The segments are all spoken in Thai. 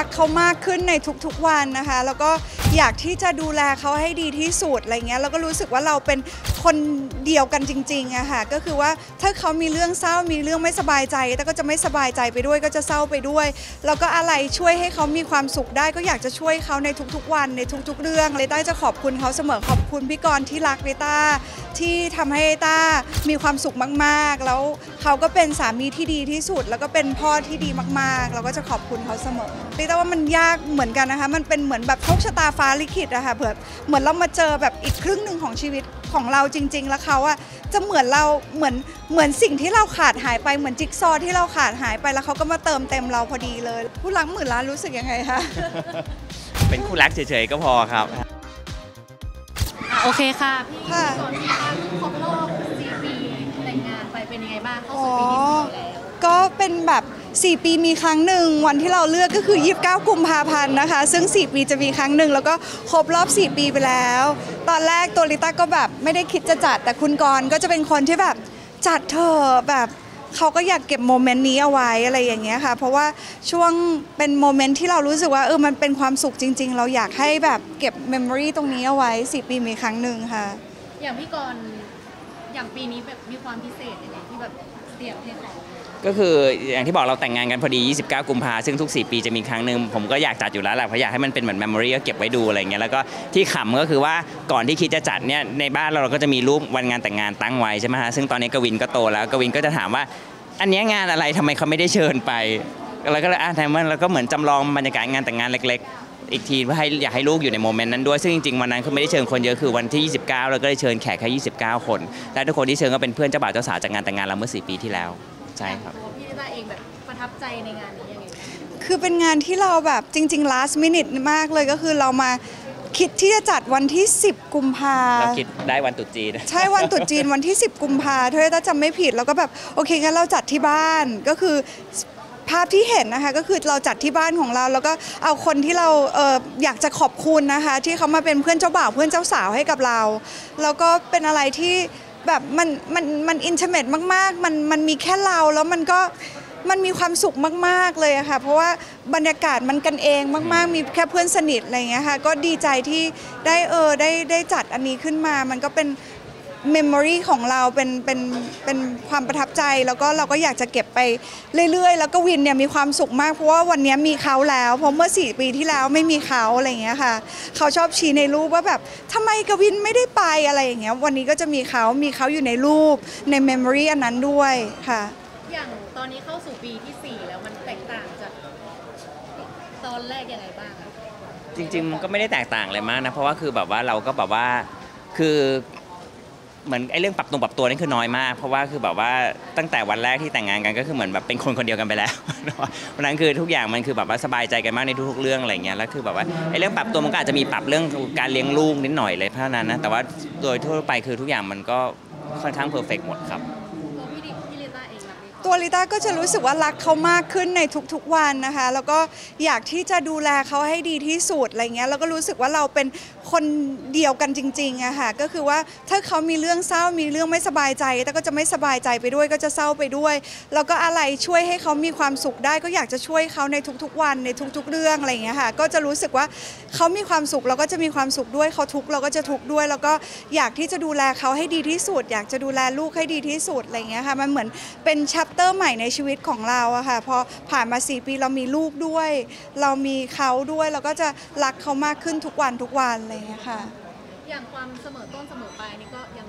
รักเขามากขึ้นในทุกๆวันนะคะ แล้วก็อยากที่จะดูแลเขาให้ดีที่สุดอะไรเงี้ยแล้วก็รู้สึกว่าเราเป็นคนเดียวกันจริงๆอะค่ะก็คือว่าถ้าเขามีเรื่องเศร้ามีเรื่องไม่สบายใจ แต่ก็จะไม่สบายใจไปด้วยก็จะเศร้าไปด้วย แล้วก็อะไรช่วยให้เขามีความสุขได้ ก็อยากจะช่วยเขาในทุกๆวันในทุก ๆ เรื่องเลยต้าจะขอบคุณเขาเสมอขอบคุณพี่กรณ์ที่รักเลต้าที่ทำให้ต้ามีความสุขมากๆ แล้วเขาก็เป็นสามีที่ดีที่สุด แล้วก็เป็นพ่อที่ดีมากๆ เราก็จะขอบคุณเขาเสมอ ลต้าว่ามันยากเหมือนกันนะคะ มันเป็นเหมือนแบบโชคชะตาฟ้าลิขิตอะค่ะเผื่อเหมือนเรามาเจอแบบอีกครึ่งหนึ่งของชีวิตของเราจริง ๆ แล้วเขาอะจะเหมือนเราเหมือนเหมือนสิ่งที่เราขาดหายไปเหมือนจิ๊กซอว์ที่เราขาดหายไปแล้วเขาก็มาเติมเต็มเราพอดีเลย ผู้รักหมื่นล้านรู้สึกยังไงคะเป็นคู่รักเฉยๆก็พอครับอะโอเคค่ะพี่ค่ะก่อนที่จะครบรอบ4ปีแต่งงานไปเป็นยังไงบ้างเข้าสู่ปีที่สี่แล้ว ก็เป็นแบบ 4 ปีมีครั้งหนึ่งวันที่เราเลือกก็คือ 29 กุมภาพันธ์นะคะ ซึ่ง 4 ปีจะมีครั้งหนึ่งแล้วก็ครบรอบ 4 ปีไปแล้ว ตอนแรกตัวริต้าก็แบบไม่ได้คิดจะจัด แต่คุณกรณ์ก็จะเป็นคนที่แบบจัดเถอะแบบเขาก็อยากเก็บ moment นี้เอาไว้อะไรอย่างเงี้ยค่ะ เพราะว่าช่วงเป็น moment ที่เรารู้สึกว่าเออมันเป็นความสุขจริง ๆ เราอยากให้แบบเก็บ memory ตรงนี้เอาไว้4ปีมีครั้งหนึ่งค่ะ อย่างพี่กรณ์อย่างปีนี้แบบมีความพิเศษยังไง เตรียมให้เขาก็คืออย่างที่บอกเราแต่งงานกันพอดี 29 กุมภาซึ่งทุก 4 ปีจะมีครั้งหนึ่งผมก็อยากจัดอยู่แล้วแหละเพราะอยากให้มันเป็นเหมือน memory ก็เก็บไว้ดูอะไรเงี้ยแล้วก็ที่ขำก็คือว่าก่อนที่คิดจะจัดเนี่ยในบ้านเราเราก็จะมีรูปวันงานแต่งงานตั้งไว้ใช่ไหมฮะซึ่งตอนนี้กวินก็โตแล้วกวินก็จะถามว่า อันเนี้ยงานอะไรทำไมเขาไม่ได้เชิญไปเราก็เลยอะทำมันเราก็เหมือนจำลองบรรยากาศงานแต่งงานเล็กๆ อีกทีว่าให้อยากให้ลูกอยู่ใน moment นั้นด้วย ซึ่งจริงๆวันนั้นเขาไม่ได้เชิญคนเยอะคือวันที่ 29 เราก็ได้เชิญแขกแค่29 คน และทุกคนที่เชิญก็เป็นเพื่อนเจ้าบ่าวเจ้าสาวจากงานแต่งงานเราเมื่อ 4 ปีที่แล้ว ใช่ครับตัวพี่ลิต้าเองแบบประทับใจในงานนี้ยังไงบ้างคือเป็นงานที่เราแบบจริง ๆ last minute มากเลยก็คือเรามาคิดที่จะจัดวันที่ 10 กุมภาเราคิดได้วันตรุษจีน ใช่วันตรุษจีนวันที่ 10 กุมภาถ้าถ้าจำไม่ผิดเราก็แบบโอเคงั้นเราจัดที่บ้านก็คือ ภาพที่เห็นนะคะก็คือเราจัดที่บ้านของเรา แล้วก็เอาคนที่เราเอออยากจะขอบคุณนะคะ ที่เขามาเป็นเพื่อนเจ้าบ่าวเพื่อนเจ้าสาวให้กับเรา แล้วก็เป็นอะไรที่แบบมันมันมัน intimate มากๆ มันมันมีแค่เราแล้วมันก็มันมีความสุขมากๆเลยอะค่ะ เพราะว่าบรรยากาศมันกันเองมาก ๆ มีแค่เพื่อนสนิทอะไรอย่างเงี้ยค่ะ ก็ดีใจที่ได้เออได้ได้จัดอันนี้ขึ้นมา มันก็เป็น memory ของเราเป็นเป็นเป็นความประทับใจ แล้วก็เราก็อยากจะเก็บไปเรื่อย ๆ แล้วกวินเนี่ยมีความสุขมากเพราะว่าวันนี้มีเขาแล้ว เพราะเมื่อ 4 ปีที่แล้วไม่มีเขาอะไรอย่างเงี้ยค่ะ เขาชอบชี้ในรูปว่าแบบทำไมกวินไม่ได้ไปอะไรอย่างเงี้ยวันนี้ก็จะมีเขามีเขาอยู่ในรูปในเมมโมรีอันนั้นด้วยค่ะอย่างตอนนี้เข้าสู่ปีที่สี่แล้วมันแตกต่างจากตอนแรกยังไงบ้างอะจริง ๆ มันก็ไม่ได้แตกต่างเลยมากนะเพราะว่าคือแบบว่าเราก็แบบว่าคือ เหมือนไอ้เรื่องปรับตัวปรับตัวนี่คือน้อยมาก เพราะว่าคือแบบว่าตั้งแต่วันแรกที่แต่งงานกันก็คือเหมือนแบบเป็นคนคนเดียวกันไปแล้ววันนั้นคือทุกอย่างมันคือแบบว่าสบายใจกันมากในทุกๆเรื่องอะไรเงี้ยแล้วคือแบบว่าไอ้เรื่องปรับตัวมันก็อาจจะมีปรับเรื่องการเลี้ยงลูกนิดหน่อยเลยเพราะนั้นนะแต่ว่าโดยทั่วไปคือทุกอย่างมันก็ค่อนข้างเพอร์เฟกหมดครับ ตัวลิต้าก็จะรู้สึกว่ารักเขามากขึ้นในทุกๆวันนะคะ แล้วก็อยากที่จะดูแลเขาให้ดีที่สุดอะไรเงี้ยแล้วก็รู้สึกว่าเราเป็นคนเดียวกันจริงๆอะค่ะก็คือว่าถ้าเขามีเรื่องเศร้ามีเรื่องไม่สบายใจแต่ก็จะไม่สบายใจไปด้วยก็จะเศร้าไปด้วย แล้วก็อะไรช่วยให้เขามีความสุขได้ ก็อยากจะช่วยเขาในทุกๆวันในทุก ๆ เรื่องอะไรเงี้ยค่ะก็จะรู้สึกว่าเขามีความสุขเราก็จะมีความสุขด้วยเขาทุกข์เราก็จะทุกข์ด้วย แล้วก็อยากที่จะดูแลเขาให้ดีที่สุด อยากจะดูแลลูกให้ดีที่สุดอะไรเงี้ยค่ะมันเหมือนเป็นชัปเตอร์ใหม่ในชีวิตของเราอะค่ะพอผ่านมา 4 ปีเรามีลูกด้วย เรามีเขาด้วยเราก็จะรักเขามากขึ้นทุกวันทุกวันอะไรเงี้ยค่ะ อย่างความเสมอต้นเสมอปลายนี่ก็ยัง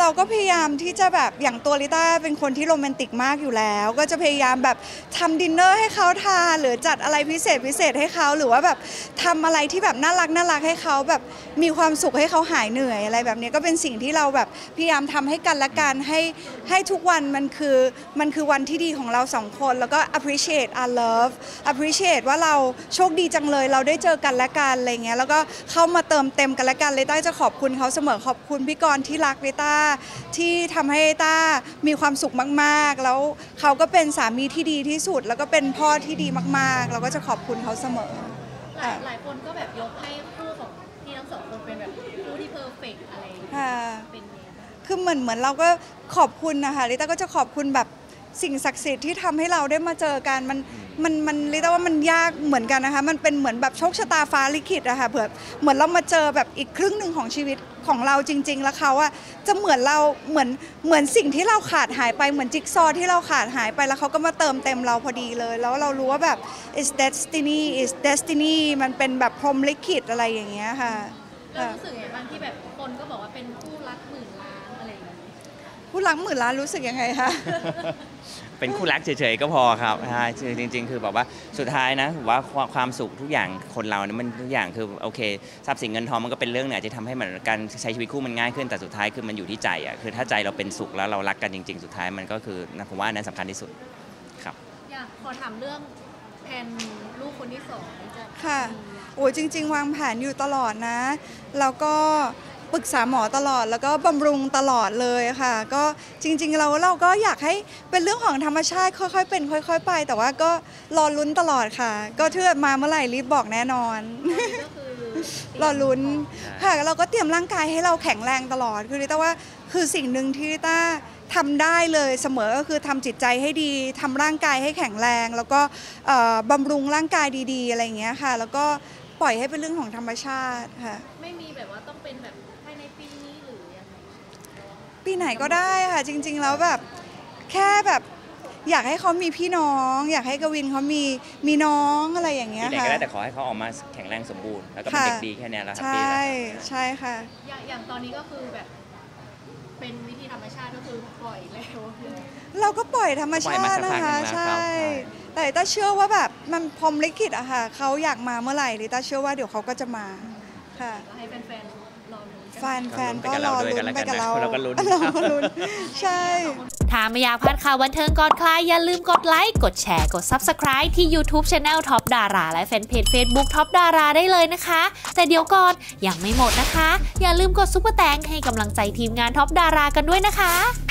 เราก็พยายามที่จะแบบอย่างตัวลิต้าเป็นคนที่โรแมนติกมากอยู่แล้ว ก็จะพยายามแบบทำดินเนอร์ให้เขาทานหรือจัดอะไรพิเศษพิเศษให้เขาหรือว่าแบบทำอะไรที่แบบน่ารักน่ารักให้เขาแบบมีความสุขให้เขาหายเหนื่อยอะไรแบบนี้ก็เป็นสิ่งที่เราแบบพยายามทำให้กันและกันให้ให้ทุกวันมันคือมันคือวันที่ดีของเราสองคน แล้วก็ appreciate our love appreciate ว่าเราโชคดีจังเลย เราได้เจอกันและกันอะไรเงี้ยแล้วก็เข้ามาเติมเต็มกันและกันริต้าจะขอบคุณเขาเสมอขอบคุณพี่กรณ์ที่รักริต้าที่ทำให้ต้ามีความสุขมากๆ แล้วเขาก็เป็นสามีที่ดีที่สุด แล้วก็เป็นพ่อที่ดีมากๆ เราก็จะขอบคุณเขาเสมอ หลายหลายคนก็แบบยกให้คู่ของพี่ทั้งสองคนเป็นแบบคู่ที่ perfect อะไรอย่างเงี้ยค่ะเป็นไงบ้างคือเหมือนเหมือนเราก็ขอบคุณนะคะริต้าก็จะขอบคุณแบบสิ่งศักดิ์สิทธิ์ที่ทำให้เราได้มาเจอกันมันมันมันเรียกได้ว่ามันยากเหมือนกันนะคะ มันเป็นเหมือนแบบโชคชะตาฟ้าลิขิตอะค่ะเผื่อเหมือนเรามาเจอแบบอีกครึ่งหนึ่งของชีวิต ของเราจริง ๆ แล้วเขาอะจะเหมือนเราเหมือนเหมือนสิ่งที่เราขาดหายไปเหมือนจิ๊กซอว์ที่เราขาดหายไปแล้วเขาก็มาเติมเต็มเราพอดีเลย แล้วเรารู้ว่าแบบ is destiny is destiny มันเป็นแบบพรหมลิขิตอะไรอย่างเงี้ยค่ะ เรารู้สึกไงบ้างที่แบบคนก็บอกว่าเป็นคู่รักหมื่นล้านอะไรอย่างเงี้ย ผู้รักหมื่นล้านรู้สึกยังไงคะเป็นคู่รักเฉยๆก็พอครับใช่คือจริง ๆ คือแบบว่าสุดท้ายนะผมว่าความความสุขทุกอย่างคนเราเนี่ยมันทุกอย่างคือโอเคทรัพย์สินเงินทองมันก็เป็นเรื่องเนี่ยที่ทำให้เหมือนการใช้ชีวิตคู่มันง่ายขึ้นแต่สุดท้ายคือมันอยู่ที่ใจอะคือถ้าใจเราเป็นสุขแล้วเรารักกันจริง ๆ สุดท้ายมันก็คือนะผมว่าอันนั้นสำคัญที่สุดครับอยากขอถามเรื่องแผนลูกคนที่สองนี่จะค่ะมีโอ้ยจริง ๆ วางแผนอยู่ตลอดนะ แล้วก็ ปรึกษาหมอตลอด แล้วก็บำรุงตลอดเลยค่ะ ก็จริงๆเราเราก็อยากให้เป็นเรื่องของธรรมชาติ ค่อยๆเป็น ค่อย ๆ ไป แต่ว่าก็รอลุ้นตลอดค่ะ ก็เทือมาเมื่อไหร่รีบบอกแน่นอนก็คือรอลุ้นค่ะเราก็เตรียมร่างกายให้เราแข็งแรงตลอดคือลิต้าว่าคือสิ่งหนึ่งที่ลิต้าทำได้เลยเสมอก็คือทำจิตใจให้ดีทำร่างกายให้แข็งแรง แล้วก็เอ่อบำรุงร่างกายดี ๆ อะไรอย่างเงี้ยค่ะ แล้วก็ ปล่อยให้เป็นเรื่องของธรรมชาติค่ะ ไม่มีแบบว่าต้องเป็นแบบภายในปีนี้หรือยังไงปีไหนก็ได้ค่ะ จริง ๆ แล้วแบบแค่แบบอยากให้เขามีพี่น้อง อยากให้กวินเขามีมีน้องอะไรอย่างเงี้ยที่ไหนค่ะ ก็ได้แต่ขอให้เขาออกมาแข็งแรงสมบูรณ์ แล้วก็เป็นค่ะ เด็กดีแค่เนี้ยแล้วแฮปใชปี้แล้่วใช่ค่ะ อย่างอย่างตอนนี้ก็คือแบบ เป็นวิธีธรรมชาติก็คือปล่อยแล้วเราก็ปล่อยธรรมชาตินะคะปล่อยมาสักพักหนึ่งแล้วใช่ครับแต่ลิต้าเชื่อว่าแบบมันพรหมลิขิตอะค่ะเขาอยากมาเมื่อไหร่ลิต้าเชื่อว่าเดี๋ยวเขาก็จะมาค่ะก็ให้แฟนๆรอลุ้น แฟนแฟนไปก็กับรเราอด้วยลุ้กันนแล้วไปกันกับนะเราเราก็ลุ้นเราก็ลุ้นใช่ถ้าไม่อยากพลาดข่าวบันเทิงก่อนใครอย่าลืมกดไลค์ กดแชร์ กด Subscribe ที่ YouTube Channel Top Dara และแฟนเพจ Facebook Top Dara ได้เลยนะคะ แต่เดี๋ยวก่อนยังไม่หมดนะคะ อย่าลืมกดซุปเปอร์แตงให้กำลังใจทีมงาน Top Dara กันด้วยนะคะ